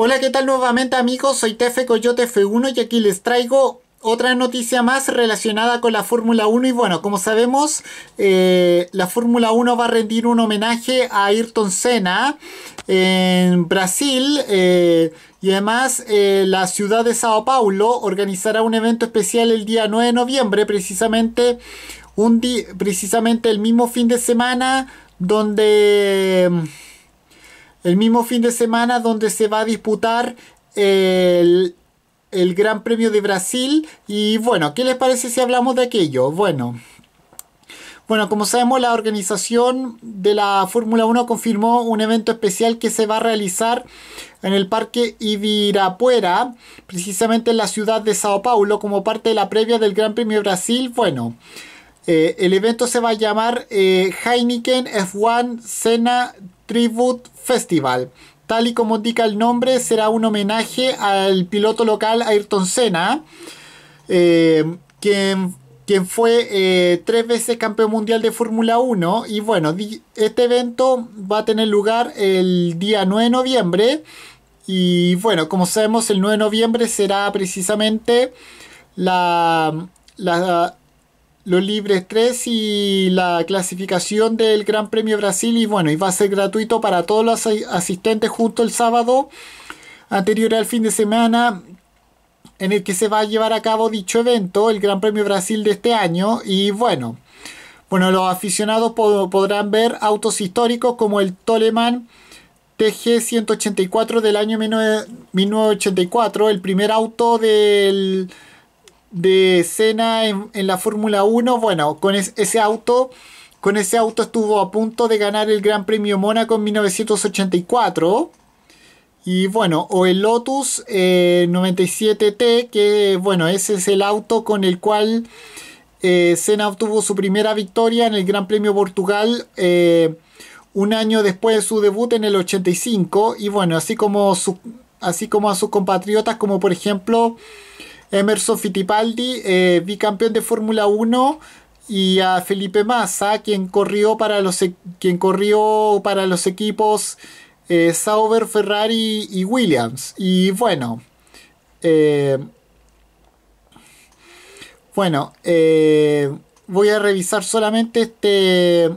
Hola, ¿qué tal nuevamente amigos? Soy Tefe Coyote F1 y aquí les traigo otra noticia más relacionada con la Fórmula 1 y bueno, como sabemos, eh, la Fórmula 1 va a rendir un homenaje a Ayrton Senna en Brasil eh, y además eh, la ciudad de Sao Paulo organizará un evento especial el día 9 de noviembre, precisamente, un precisamente el mismo fin de semana donde el mismo fin de semana donde se va a disputar el, Gran Premio de Brasil. Y bueno, ¿qué les parece si hablamos de aquello? Bueno. Bueno, como sabemos, la organización de la Fórmula 1 confirmó un evento especial que se va a realizar en el Parque Ibirapuera, precisamente en la ciudad de Sao Paulo, como parte de la previa del Gran Premio de Brasil. Bueno, eh, el evento se va a llamar eh, Heineken F1 Senna Tribute Festival. Tal y como indica el nombre, será un homenaje al piloto local Ayrton Senna, eh, quien, quien, fue eh, tres veces campeón mundial de Fórmula 1. Y bueno, este evento va a tener lugar el día 9 de noviembre. Y bueno, como sabemos, el 9 de noviembre será precisamente la, la, los libres 3 y la clasificación del Gran Premio Brasil. Y bueno, y va a ser gratuito para todos los asistentes justo el sábado anterior al fin de semana en el que se va a llevar a cabo dicho evento, el Gran Premio Brasil de este año. Y bueno, bueno, los aficionados podrán ver autos históricos como el Toleman TG 184 del año 1984, el primer auto del de escena en, la Fórmula 1, bueno, con ese auto, con ese auto estuvo a punto de ganar el Gran Premio Mónaco en 1984. Y bueno, o el Lotus 97T, eh, que bueno, ese es el auto con el cual eh, Senna obtuvo su primera victoria en el Gran Premio Portugal eh, un año después de su debut en el 85. Y bueno, así como, así como a sus compatriotas, como por ejemplo Emerson Fittipaldi, eh, bicampeón de Fórmula 1, y a Felipe Massa, quien corrió para los, e, quien corrió para los equipos eh, Sauber, Ferrari y Williams. Y bueno, eh, bueno, voy a revisar solamente este...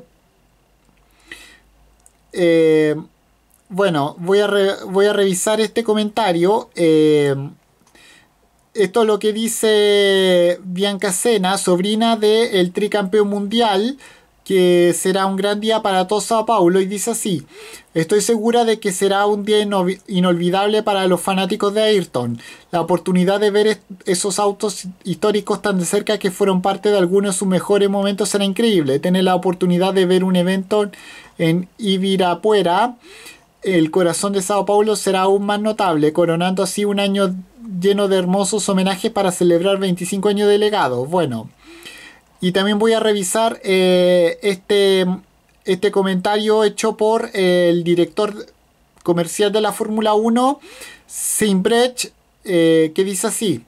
bueno, voy a, voy a revisar este comentario esto es lo que dice Bianca Sena, sobrina del tricampeón mundial, que será un gran día para todo Sao Paulo, y dice así, estoy segura de que será un día inolvidable para los fanáticos de Ayrton. La oportunidad de ver esos autos históricos tan de cerca que fueron parte de algunos de sus mejores momentos será increíble. Tener la oportunidad de ver un evento en Ibirapuera el corazón de Sao Paulo será aún más notable, coronando así un año lleno de hermosos homenajes para celebrar 25 años de legado. Bueno, y también voy a revisar eh, este, este comentario hecho por el director comercial de la Fórmula 1, Simbrecht, eh, que dice así.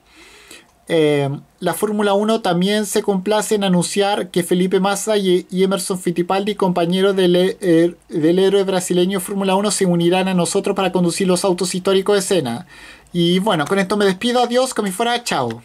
Eh, la Fórmula 1 también se complace en anunciar que Felipe Massa y, Emerson Fittipaldi, compañeros del, er, del héroe brasileño Fórmula 1, se unirán a nosotros para conducir los autos históricos de escena. Y bueno, con esto me despido. Adiós, como fuera. Chao.